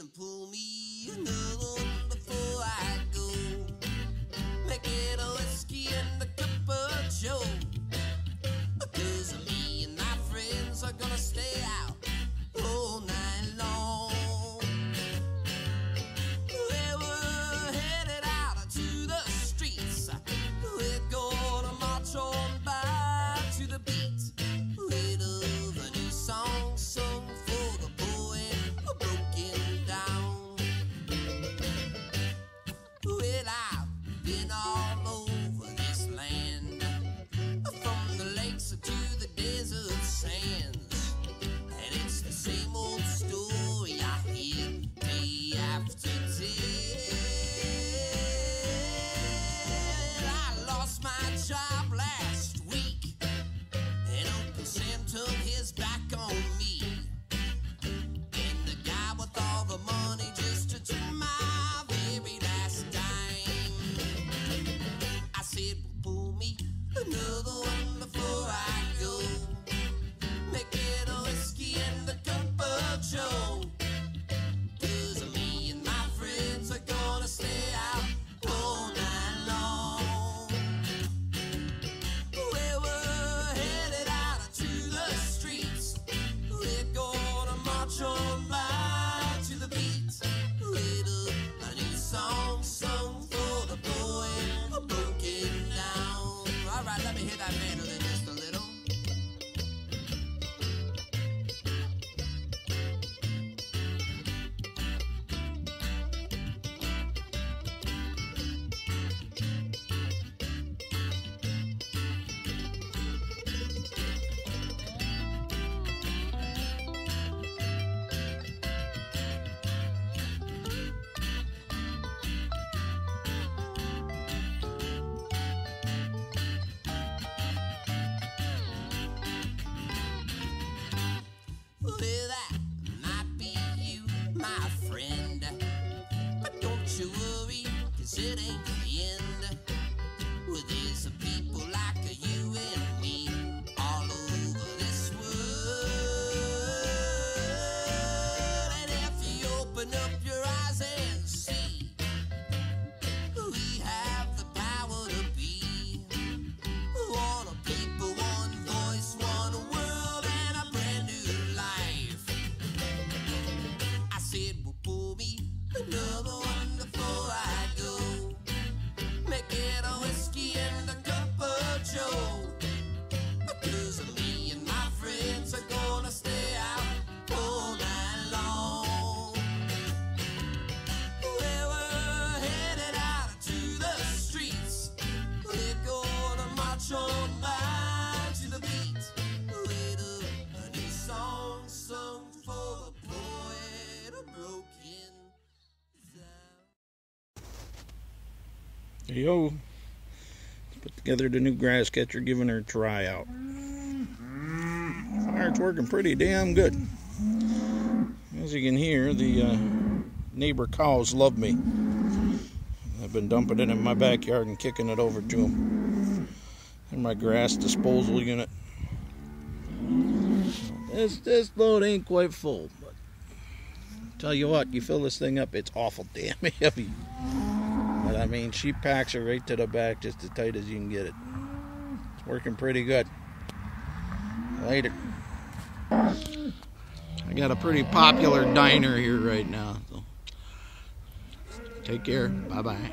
and pull me sitting short by to the beat. Little a new song sung for the poet of broken. Hey, yo. Put together the new grass catcher, giving her a tryout. Fire's It's working pretty damn good. As you can hear, the uh, neighbor cows love me. I've been dumping it in my backyard and kicking it over to them in my grass disposal unit. This this load ain't quite full, but tell you what, you fill this thing up, it's awful damn heavy. But I mean, she packs it right to the back, just as tight as you can get it. It's working pretty good. Later. I got a pretty popular diner here right now. So. Take care. Bye bye.